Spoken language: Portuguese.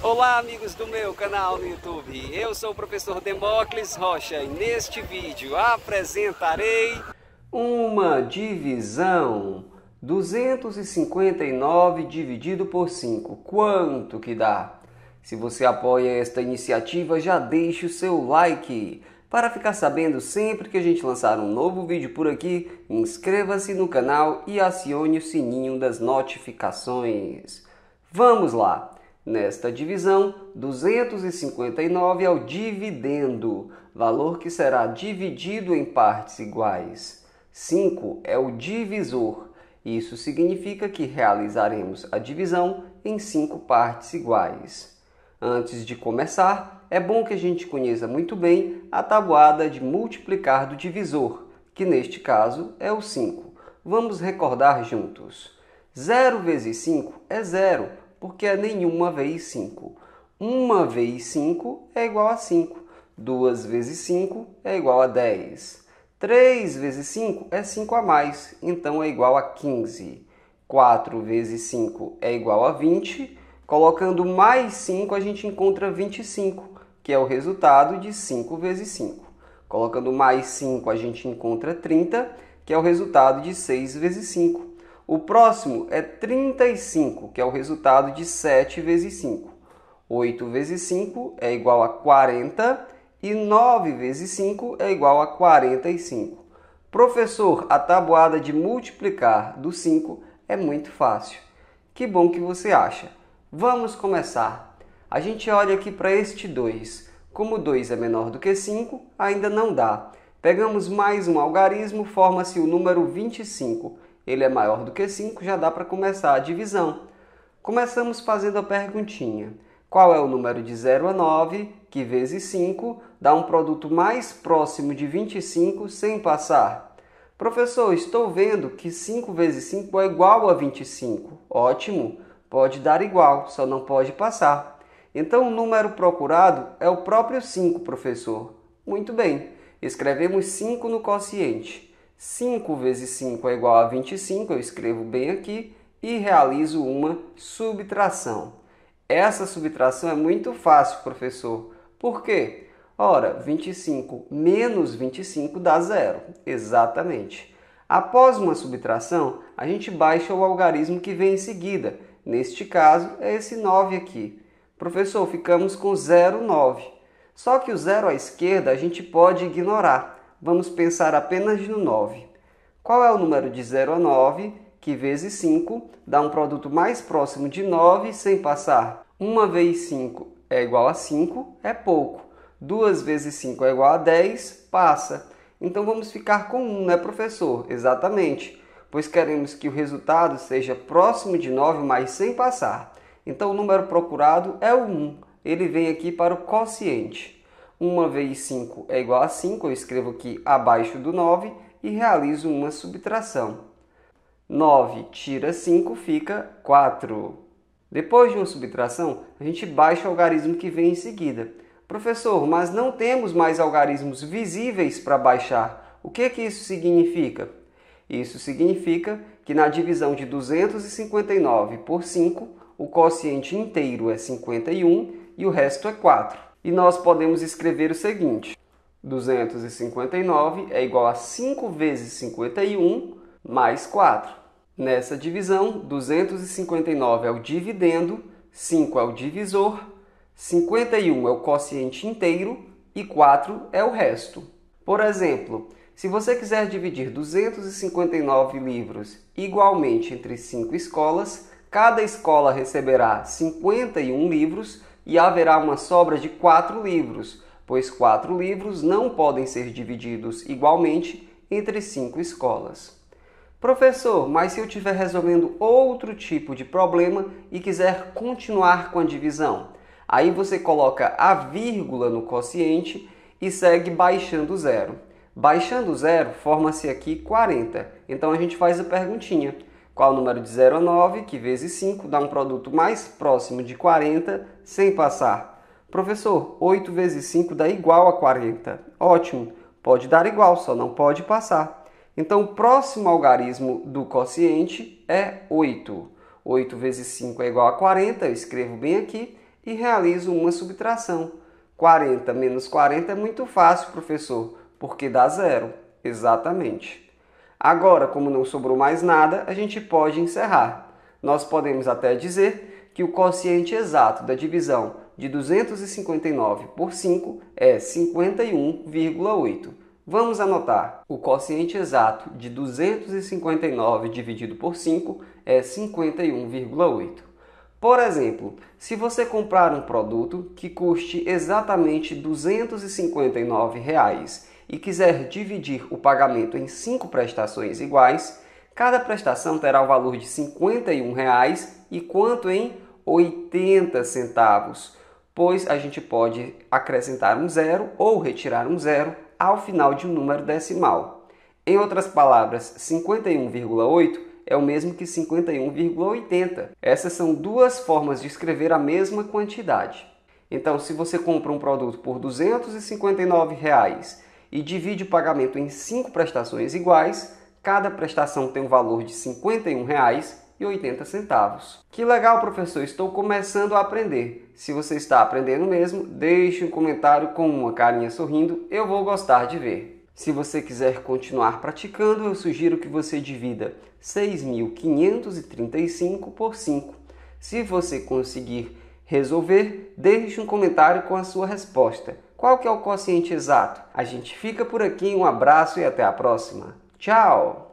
Olá amigos do meu canal no YouTube, eu sou o professor Demócles Rocha e neste vídeo apresentarei uma divisão 259 dividido por 5, quanto que dá? Se você apoia esta iniciativa já deixe o seu like, para ficar sabendo sempre que a gente lançar um novo vídeo por aqui, inscreva-se no canal e acione o sininho das notificações. Vamos lá! Nesta divisão, 259 é o dividendo, valor que será dividido em partes iguais. 5 é o divisor. Isso significa que realizaremos a divisão em cinco partes iguais. Antes de começar, é bom que a gente conheça muito bem a tabuada de multiplicar do divisor, que neste caso é o 5. Vamos recordar juntos. 0 vezes 5 é zero porque é nenhuma vezes 5. Uma vezes 5 é igual a 5. 2 vezes 5 é igual a 10. 3 vezes 5 é 5 a mais, então é igual a 15. 4 vezes 5 é igual a 20. Colocando mais 5, a gente encontra 25, que é o resultado de 5 vezes 5. Colocando mais 5, a gente encontra 30, que é o resultado de 6 vezes 5. O próximo é 35, que é o resultado de 7 vezes 5. 8 vezes 5 é igual a 40 e 9 vezes 5 é igual a 45. Professor, a tabuada de multiplicar do 5 é muito fácil. Que bom que você acha. Vamos começar. A gente olha aqui para este 2. Como 2 é menor do que 5, ainda não dá. Pegamos mais um algarismo, forma-se o número 25 ele é maior do que 5, já dá para começar a divisão. Começamos fazendo a perguntinha. Qual é o número de 0 a 9, que vezes 5 dá um produto mais próximo de 25 sem passar? Professor, estou vendo que 5 vezes 5 é igual a 25. Ótimo, pode dar igual, só não pode passar. Então o número procurado é o próprio 5, professor. Muito bem, escrevemos 5 no quociente. 5 vezes 5 é igual a 25, eu escrevo bem aqui e realizo uma subtração. Essa subtração é muito fácil, professor. Por quê? Ora, 25 menos 25 dá zero. Exatamente. Após uma subtração, a gente baixa o algarismo que vem em seguida. Neste caso, é esse 9 aqui. Professor, ficamos com 0,9. Só que o zero à esquerda a gente pode ignorar vamos pensar apenas no 9. Qual é o número de 0 a 9, que vezes 5 dá um produto mais próximo de 9 sem passar? 1 vezes 5 é igual a 5, é pouco. 2 vezes 5 é igual a 10, passa. Então vamos ficar com 1, né, professor? Exatamente, pois queremos que o resultado seja próximo de 9, mas sem passar. Então o número procurado é o 1. Ele vem aqui para o quociente. 1 vezes 5 é igual a 5, eu escrevo aqui abaixo do 9 e realizo uma subtração. 9 tira 5 fica 4. Depois de uma subtração, a gente baixa o algarismo que vem em seguida. Professor, mas não temos mais algarismos visíveis para baixar. O que, que isso significa? Isso significa que na divisão de 259 por 5, o quociente inteiro é 51 e o resto é 4 e nós podemos escrever o seguinte: 259 é igual a 5 vezes 51 mais 4. Nessa divisão, 259 é o dividendo, 5 é o divisor, 51 é o quociente inteiro e 4 é o resto. Por exemplo, se você quiser dividir 259 livros igualmente entre 5 escolas, cada escola receberá 51 livros e haverá uma sobra de quatro livros, pois quatro livros não podem ser divididos igualmente entre cinco escolas. Professor, mas se eu estiver resolvendo outro tipo de problema e quiser continuar com a divisão? Aí você coloca a vírgula no quociente e segue baixando zero. Baixando zero, forma-se aqui 40. Então a gente faz a perguntinha. Qual o número de 0 a 9, que vezes 5 dá um produto mais próximo de 40 sem passar? Professor, 8 vezes 5 dá igual a 40. Ótimo, pode dar igual, só não pode passar. Então, o próximo algarismo do quociente é 8. 8 vezes 5 é igual a 40, eu escrevo bem aqui, e realizo uma subtração. 40 menos 40 é muito fácil, professor, porque dá zero. Exatamente. Agora, como não sobrou mais nada, a gente pode encerrar. Nós podemos até dizer que o quociente exato da divisão de 259 por 5 é 51,8. Vamos anotar. O quociente exato de 259 dividido por 5 é 51,8. Por exemplo, se você comprar um produto que custe exatamente 259 reais e quiser dividir o pagamento em cinco prestações iguais, cada prestação terá o valor de 51 reais e quanto em 80 centavos, pois a gente pode acrescentar um zero ou retirar um zero ao final de um número decimal. Em outras palavras, 51,8 é o mesmo que 51,80. Essas são duas formas de escrever a mesma quantidade. Então, se você compra um produto por 259 reais e divide o pagamento em cinco prestações iguais, cada prestação tem um valor de R$ 51,80. Que legal, professor! Estou começando a aprender. Se você está aprendendo mesmo, deixe um comentário com uma carinha sorrindo, eu vou gostar de ver. Se você quiser continuar praticando, eu sugiro que você divida 6.535 por 5. Se você conseguir resolver, deixe um comentário com a sua resposta. Qual que é o quociente exato? A gente fica por aqui, um abraço e até a próxima. Tchau!